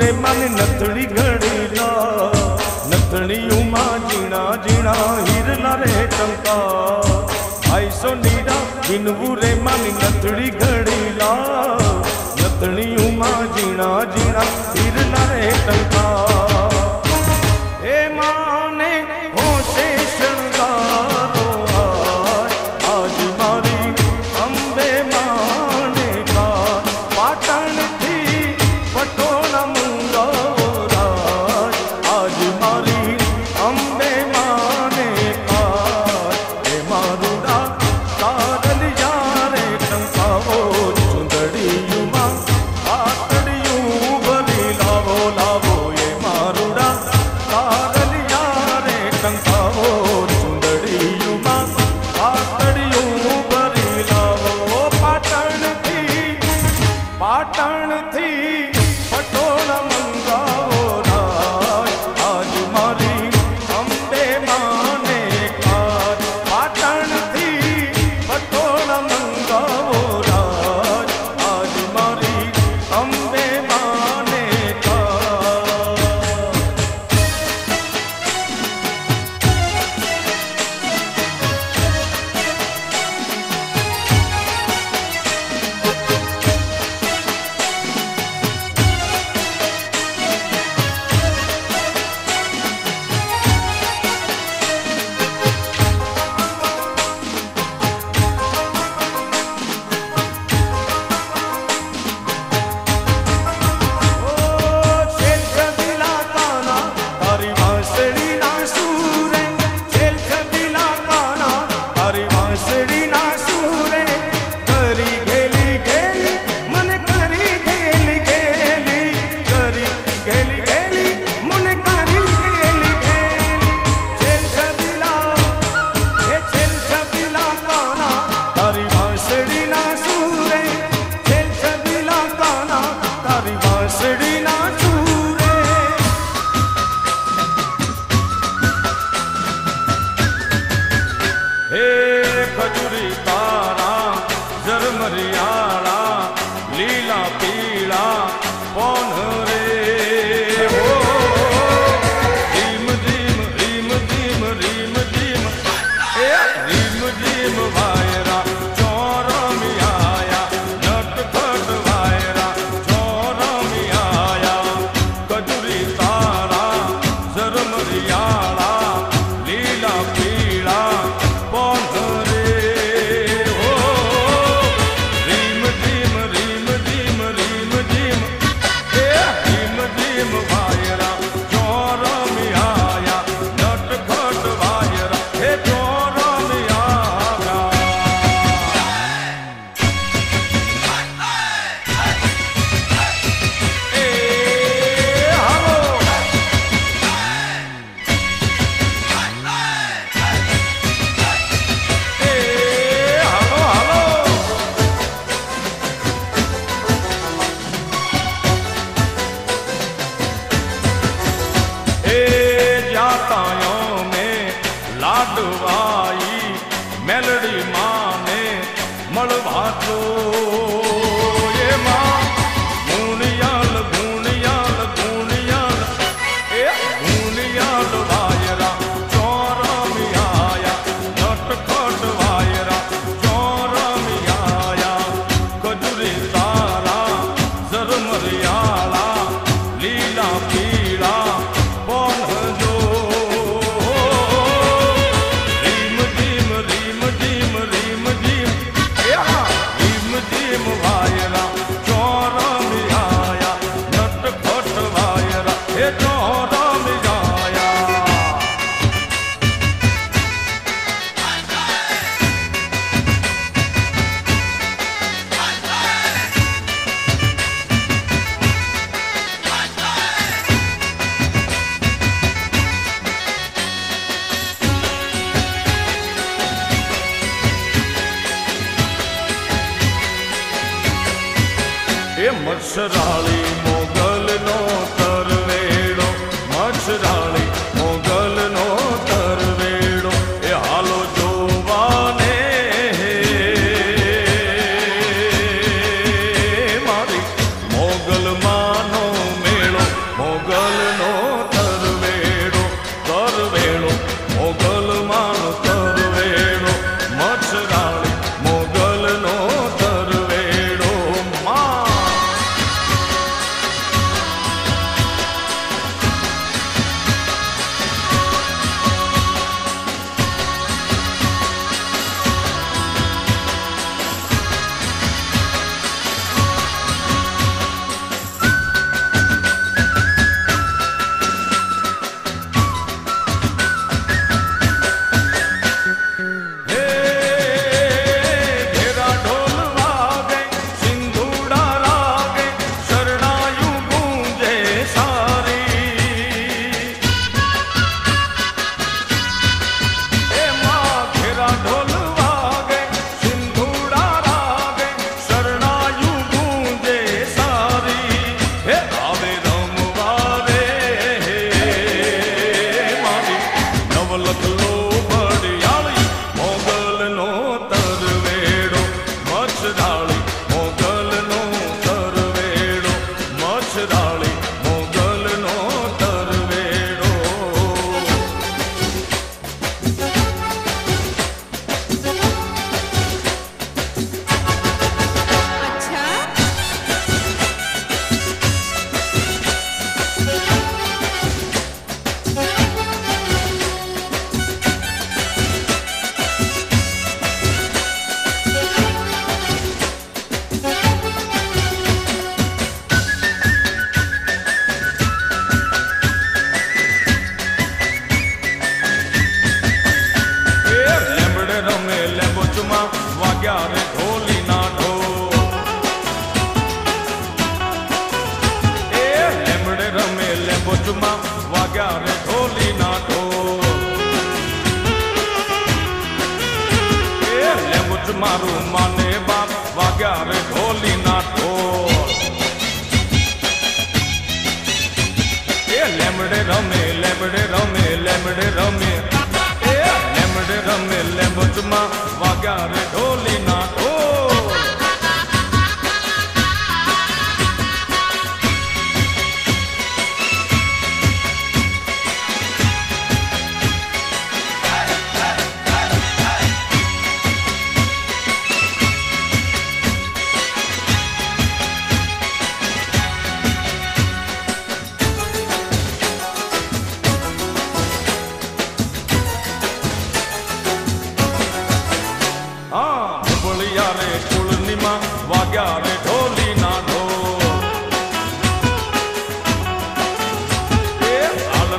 ਤੇਰੇ ਮਨ ਨਥੜੀ ਘੜੀ ਦਾ ਨਥਣੀ ਉਮਾ ਜਿਣਾ ਜਿਣਾ ਹਿਰ ਨਾ ਰਹੇ ਚੰਤਾ ਆਈ ਸੋ ਦਾ ਬਿਨ ਬੁਰੇ ਮਨ ਨਥੜੀ ਘੜੀ ਲਾ ਨਥਣੀ ਉਮਾ ਜਿਣਾ ਜੀਣਾ somebody ਦੁਆਈ ਮੈਲੜੀ ਮਾਂ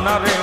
not in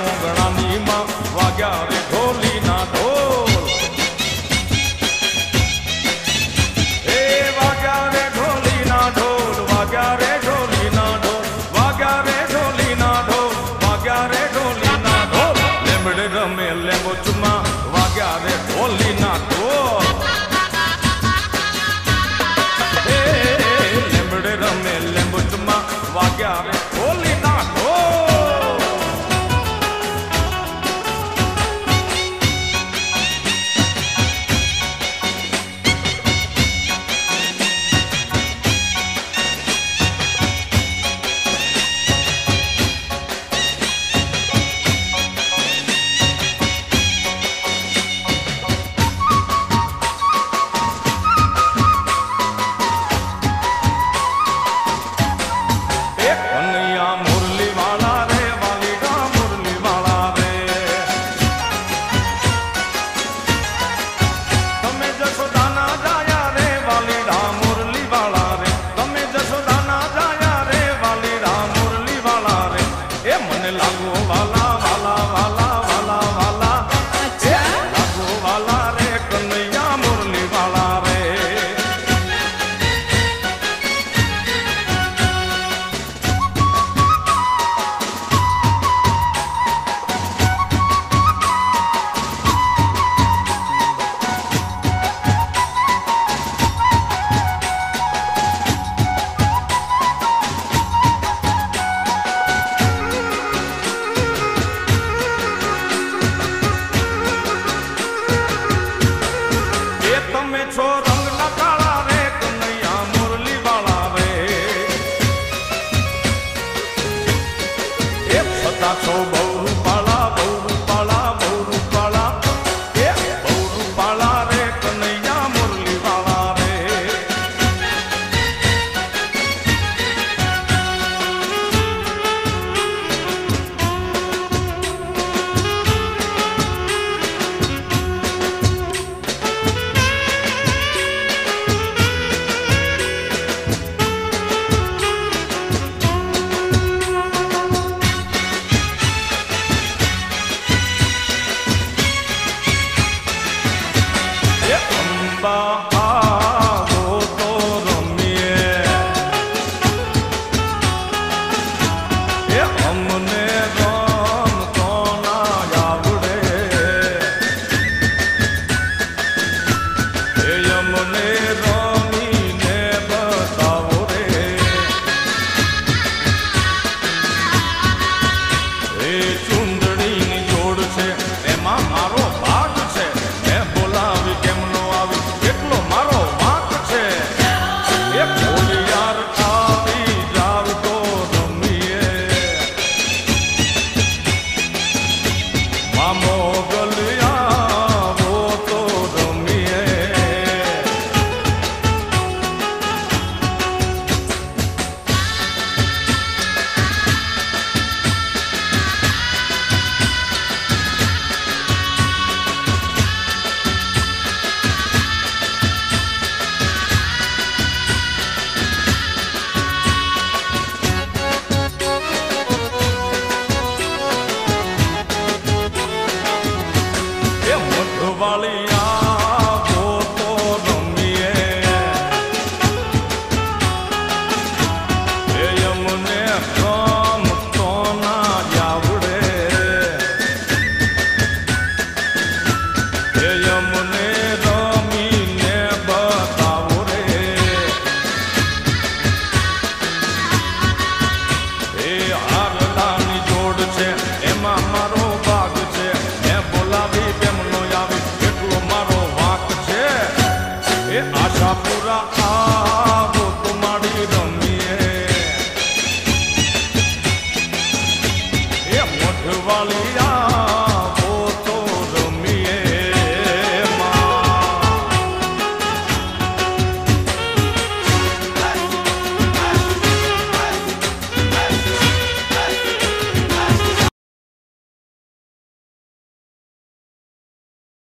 got so